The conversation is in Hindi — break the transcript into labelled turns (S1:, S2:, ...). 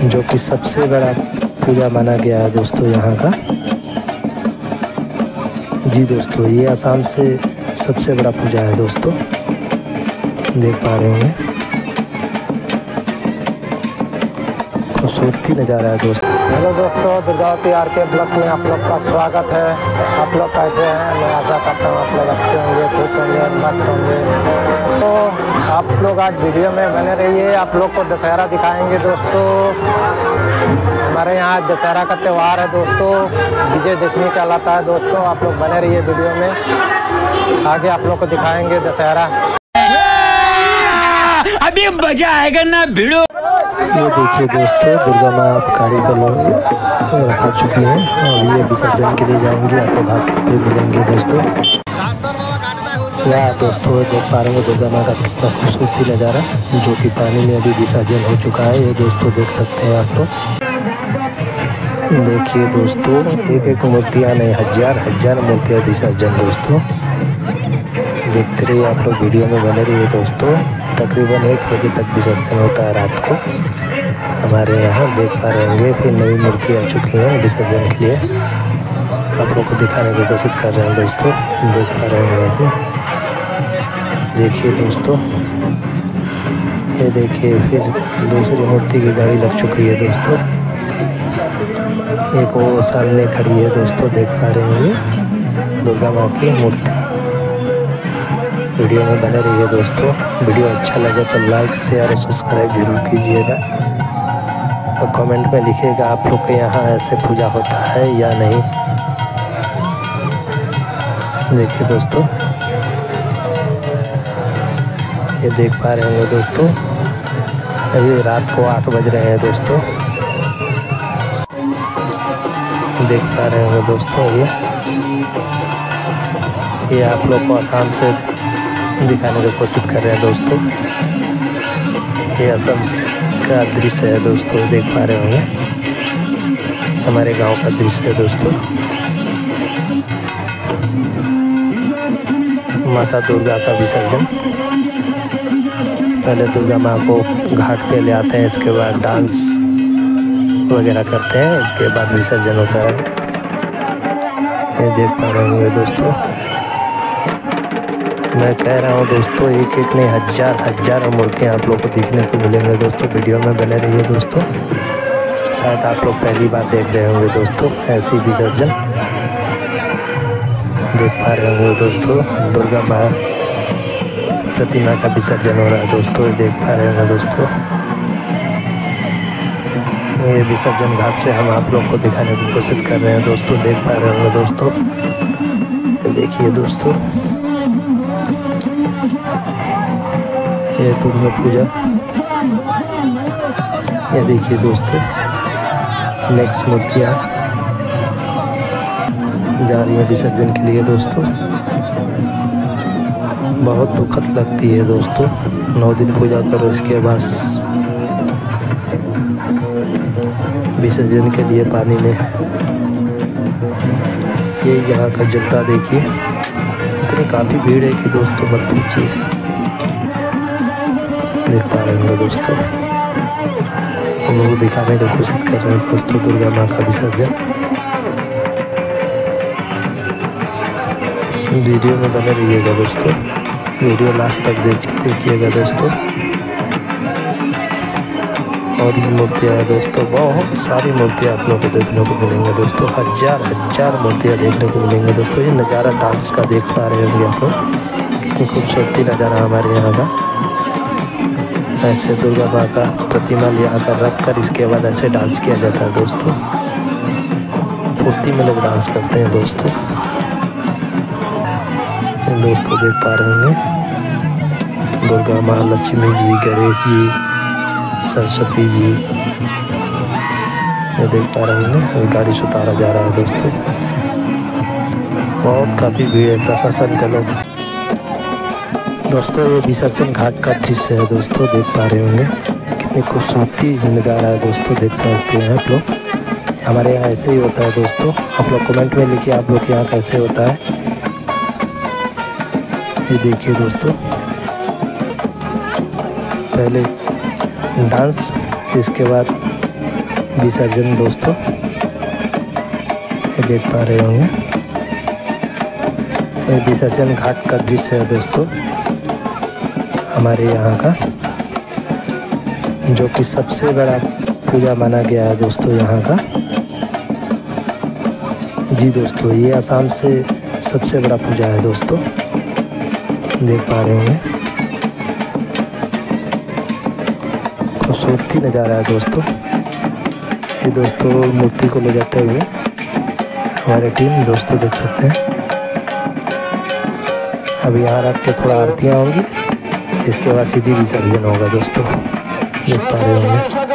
S1: जो कि सबसे बड़ा पूजा माना गया है दोस्तों यहाँ का। जी दोस्तों, ये आसाम से सबसे बड़ा पूजा है दोस्तों। देख पा रहे होंगे। खूबसूरती नज़ारा है दोस्तों।
S2: हेलो दोस्तों, दुर्गा आर के ब्लॉक में आप लोग का स्वागत है। आप लोग कैसे हैं? मैं आशा करता हूँ आप लोग अच्छे होंगे, खुश होंगे, मस्त होंगे। तो आप लोग आज वीडियो में बने रहिए आप लोग को दशहरा दिखाएँगे दोस्तों। हमारे यहाँ दशहरा का त्यौहार है दोस्तों विजयदशमी कहलाता है दोस्तों आप लोग बने रहिए वीडियो में। आगे आप लोग को दिखाएँगे दशहरा।
S3: अभी मज़ा आएगा ना भिड़ो।
S1: ये देखिए दोस्तों दुर्गा माँ आप गाड़ी पर रखा चुकी हैं और ये विसर्जन के लिए जाएँगे आपको घाट पे मिलेंगे दोस्तों। या दोस्तों देख पा रहे हैं दुर्गा माँ का कितना खूबसूरती नज़ारा जो कि पानी में अभी विसर्जन हो चुका है, ये दोस्तों देख सकते हैं आप लोग। देखिए दोस्तों एक एक मूर्तियाँ नहीं, हज़ार हज़ार मूर्तियाँ विसर्जन दोस्तों। देखते रहिए आप लोग वीडियो में बने रहिए दोस्तों। तकरीबन एक बजे तक विसर्जन होता है रात को। हमारे यहाँ देख पा रहे होंगे, फिर नई मूर्ति आ चुकी है विसर्जन के लिए। आप लोग को दिखाने की कोशिश कर रहे हैं दोस्तों। देख पा रहे होंगे देखिए दोस्तों, ये देखिए फिर दूसरी मूर्ति की गाड़ी लग चुकी है दोस्तों। एक वो सामने खड़ी है दोस्तों, देख पा रहे होंगे, दुर्गा माँ की मूर्ति। वीडियो में बने रहिए दोस्तों, वीडियो अच्छा लगे तो लाइक शेयर और सब्सक्राइब ज़रूर कीजिएगा। और कमेंट में लिखिएगा, आप लोग के यहाँ ऐसे पूजा होता है या नहीं। देखिए दोस्तों ये देख पा रहे होंगे दोस्तों। अभी रात को आठ बज रहे हैं दोस्तों। देख पा रहे होंगे दोस्तों ये। ये आप लोग को आसाम से दिखाने की कोशिश कर रहे हैं दोस्तों। ये असम का दृश्य है दोस्तों, देख पा रहे होंगे। हमारे गाँव का दृश्य है दोस्तों। माता दुर्गा का विसर्जन। पहले दुर्गा माँ को घाट पे ले आते हैं, इसके बाद डांस वगैरह करते हैं, इसके बाद विसर्जन होता है। ये देख पा रहे होंगे दोस्तों। मैं कह रहा हूँ दोस्तों, एक एक नहीं, हज़ार हज़ार मूर्तियाँ आप लोग को देखने को मिलेंगे दोस्तों। वीडियो में बने रहिए दोस्तों। शायद आप लोग पहली बार देख रहे होंगे दोस्तों, ऐसी विसर्जन। देख पा रहे होंगे दोस्तों, दुर्गा माँ प्रतिमा का विसर्जन हो रहा है दोस्तों, ये देख पा रहे होंगे दोस्तों। ये विसर्जन घाट से हम आप लोग को दिखाने की कोशिश कर रहे हैं दोस्तों, देख पा रहे होंगे दोस्तों। देखिए दोस्तों, ये दुर्गा पूजा। ये देखिए दोस्तों, नेक्स्ट मूर्तियाँ जा रही है विसर्जन के लिए दोस्तों। बहुत दुखद लगती है दोस्तों। नौ दिन पूजा करो, इसके बाद विसर्जन के लिए पानी में। ये यहाँ का जनता देखिए, इतनी काफ़ी भीड़ है कि दोस्तों मत पूछिए। देख पा रहे होंगे दोस्तों। हम लोग दिखाने की कोशिश कर रहे हैं दोस्तों, दुर्गा माँ का विसर्जन। वीडियो में बने रहिएगा दोस्तों। वीडियो लास्ट तक देख देखिएगा दोस्तों। और भी मूर्तियाँ हैं दोस्तों, बहुत सारी मूर्तियाँ आप लोगों को देखने को मिलेंगे दोस्तों। हज़ार हज़ार मूर्तियाँ देखने को मिलेंगे दोस्तों। ये नज़ारा डांस का देख पा रहे होंगे आप लोग। कितनी खूबसूरती नज़ारा हमारे यहाँ का। ऐसे दुर्गा माँ का प्रतिमा ले आकर रख कर इसके बाद ऐसे डांस किया जाता है दोस्तों। फुर्ती में लोग डांस करते हैं दोस्तों। दोस्तों देख पा रहे होंगे। दुर्गा माँ लक्ष्मी जी, गणेश जी, सरस्वती जी। ये देख पा रहे होंगे अभी गाड़ी से उतारा जा रहा है दोस्तों। बहुत काफ़ी भीड़ है, प्रशासन के लोग। दोस्तों, ये विसर्जन घाट का दृश्य है दोस्तों, देख पा रहे होंगे। कितनी खूबसूरती नज़ारा है दोस्तों, देख सकते हैं आप लोग। हमारे यहाँ ऐसे ही होता है दोस्तों। आप लोग कमेंट में लिखिए आप लोग के यहाँ कैसे होता है। ये देखिए दोस्तों। पहले डांस, इसके बाद विसर्जन दोस्तों। ये देख पा रहे होंगे। ये विसर्जन घाट का दृश्य है दोस्तों, हमारे यहाँ का, जो कि सबसे बड़ा पूजा माना गया है दोस्तों यहाँ का। जी दोस्तों, ये आसाम से सबसे बड़ा पूजा है दोस्तों, देख पा रहे होंगे। खूबसूरती नज़ारा है दोस्तों। ये दोस्तों मूर्ति को ले जाते हुए हमारी टीम दोस्तों देख सकते हैं। अब यहाँ रख के थोड़ा आरतियाँ होंगी, इसके बाद सीधी विसर्जन होगा दोस्तों। देख पा रहे होंगे।